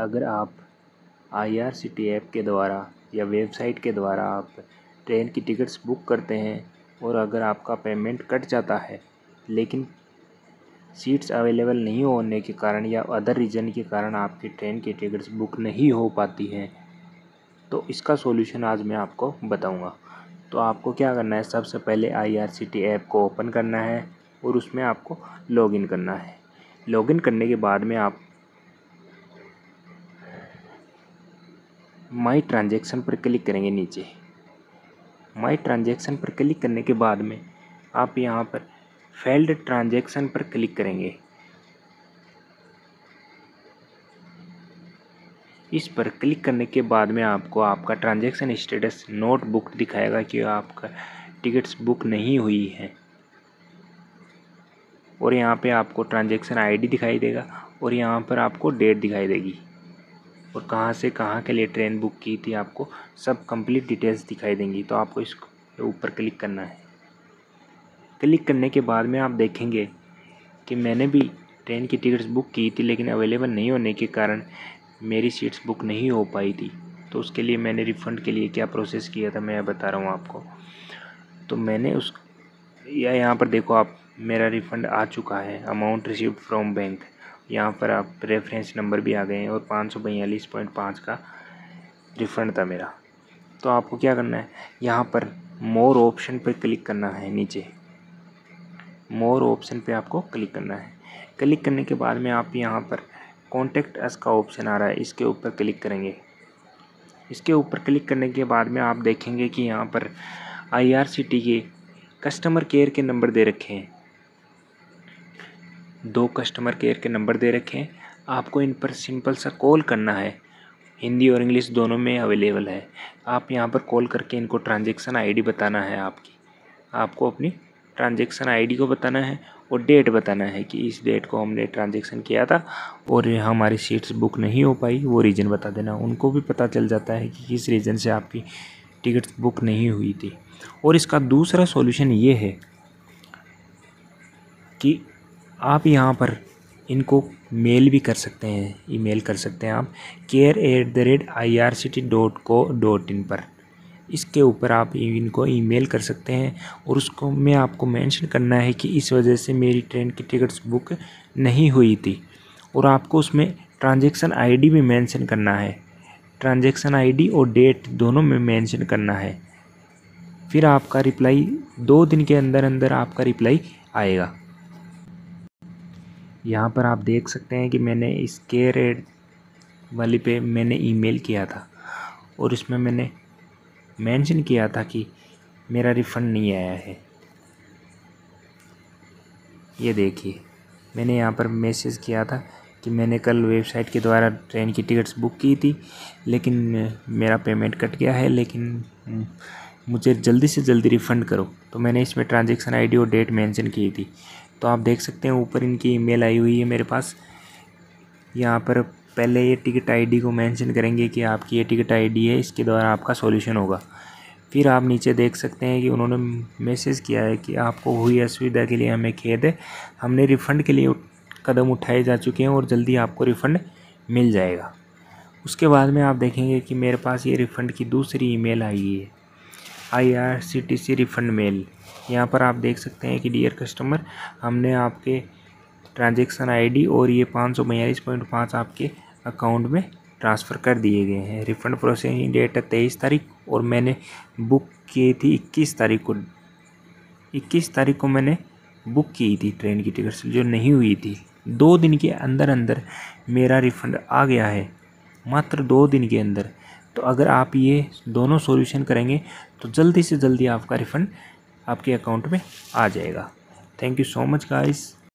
अगर आप IRCT app के द्वारा या वेबसाइट के द्वारा आप ट्रेन की टिकट्स बुक करते हैं और अगर आपका पेमेंट कट जाता है, लेकिन सीट्स अवेलेबल नहीं होने के कारण या अदर रीज़न के कारण आपकी ट्रेन की टिकट्स बुक नहीं हो पाती हैं तो इसका सॉल्यूशन आज मैं आपको बताऊँगा। तो आपको क्या करना है, सबसे पहले आईआरसीटी ऐप को ओपन करना है और उसमें आपको लॉगिन करना है। लॉगिन करने के बाद में आप माई ट्रांजेक्शन पर क्लिक करेंगे नीचे। माई ट्रांजेक्शन पर क्लिक करने के बाद में आप यहाँ पर फेल्ड ट्रांजेक्शन पर क्लिक करेंगे। इस पर क्लिक करने के बाद में आपको आपका ट्रांजेक्शन स्टेटस नोट बुक दिखाएगा कि आपका टिकट्स बुक नहीं हुई है। और यहाँ पे आपको ट्रांजेक्शन आईडी दिखाई देगा और यहाँ पर आपको डेट दिखाई देगी। और कहाँ से कहाँ के लिए ट्रेन बुक की थी आपको, सब कंप्लीट डिटेल्स दिखाई देंगी तो आपको इस ऊपर क्लिक करना है। क्लिक करने के बाद में आप देखेंगे कि मैंने भी ट्रेन की टिकट्स बुक की थी, लेकिन अवेलेबल नहीं होने के कारण मेरी सीट्स बुक नहीं हो पाई थी। तो उसके लिए मैंने रिफ़ंड के लिए क्या प्रोसेस किया था, मैं बता रहा हूँ आपको। तो मैंने उस, या यहाँ पर देखो आप, मेरा रिफ़ंड आ चुका है, अमाउंट रिसीव्ड फ्रॉम बैंक। यहाँ पर आप रेफरेंस नंबर भी आ गए हैं और पाँच सौ बयालीस पॉइंट पाँच का रिफ़ंड था मेरा। तो आपको क्या करना है? यहाँ पर मोर ऑप्शन पर क्लिक करना है नीचे। मोर ऑप्शन पे आपको क्लिक करना है। क्लिक करने के बाद में आप यहाँ पर कॉन्टेक्ट अस का ऑप्शन आ रहा है। इसके ऊपर क्लिक करेंगे। इसके ऊपर क्लिक करने के बाद में आप देखेंगे कि यहाँ पर आईआरसीटी के कस्टमर केयर के नंबर दे रखे हैं। दो कस्टमर केयर के नंबर दे रखे हैं। आपको इन पर सिंपल सा कॉल करना है। हिंदी और इंग्लिश दोनों में अवेलेबल है। आप यहाँ पर कॉल करके इनको ट्रांजेक्शन आईडी बताना है आपकी। आपको अपनी ट्रांजेक्शन आईडी को बताना है और डेट बताना है कि इस डेट को हमने ट्रांजेक्शन किया था और हमारी सीट्स बुक नहीं हो पाई। वो रीज़न बता देना। उनको भी पता चल जाता है कि किस रीज़न से आपकी टिकट्स बुक नहीं हुई थी। और इसका दूसरा सॉल्यूशन ये है कि आप यहाँ पर इनको मेल भी कर सकते हैं, ईमेल कर सकते हैं आप। Care at the rate I R C T dot co dot in पर। इसके ऊपर आप इनको ईमेल कर सकते हैं और उसको में आपको मेंशन करना है कि इस वजह से मेरी ट्रेन की टिकट्स बुक नहीं हुई थी और आपको उसमें ट्रांजेक्शन आईडी भी मेंशन करना है। ट्रांजेक्शन आईडी और डेट दोनों में मेंशन करना है। फिर आपका रिप्लाई दो दिन के अंदर अंदर आपका रिप्लाई आएगा। यहाँ पर आप देख सकते हैं कि मैंने इस के रेड वाली पे मैंने ईमेल किया था और इसमें मैंने मेंशन किया था कि मेरा रिफ़ंड नहीं आया है। ये देखिए, मैंने यहाँ पर मैसेज किया था कि मैंने कल वेबसाइट के द्वारा ट्रेन की टिकट्स बुक की थी, लेकिन मेरा पेमेंट कट गया है, लेकिन मुझे जल्दी से जल्दी रिफ़ंड करो। तो मैंने इसमें ट्रांजेक्शन आईडी और डेट मेंशन की थी। तो आप देख सकते हैं, ऊपर इनकी ईमेल आई हुई है मेरे पास। यहाँ पर पहले ये टिकट आईडी को मेंशन करेंगे कि आपकी ये टिकट आईडी है, इसके द्वारा आपका सॉल्यूशन होगा। फिर आप नीचे देख सकते हैं कि उन्होंने मैसेज किया है कि आपको हुई असुविधा के लिए हमें खेद है। हमने रिफ़ंड के लिए कदम उठाए जा चुके हैं और जल्दी आपको रिफ़ंड मिल जाएगा। उसके बाद में आप देखेंगे कि मेरे पास ये रिफ़ंड की दूसरी ईमेल आई है I R C T C refund mail. यहाँ पर आप देख सकते हैं कि डियर कस्टमर हमने आपके ट्रांजेक्शन आईडी और ये पाँच सौ बयालीस पॉइंट पाँच आपके अकाउंट में ट्रांसफ़र कर दिए गए हैं। रिफ़ंड प्रोसेसिंग डेट है तेईस तारीख और मैंने बुक की थी इक्कीस तारीख को, इक्कीस तारीख को मैंने बुक की थी ट्रेन की टिकट जो नहीं हुई थी। दो दिन के अंदर अंदर मेरा रिफ़ंड आ गया है, मात्र दो दिन के अंदर। तो अगर आप ये दोनों सॉल्यूशन करेंगे तो जल्दी से जल्दी आपका रिफ़ंड आपके अकाउंट में आ जाएगा। Thank you so much guys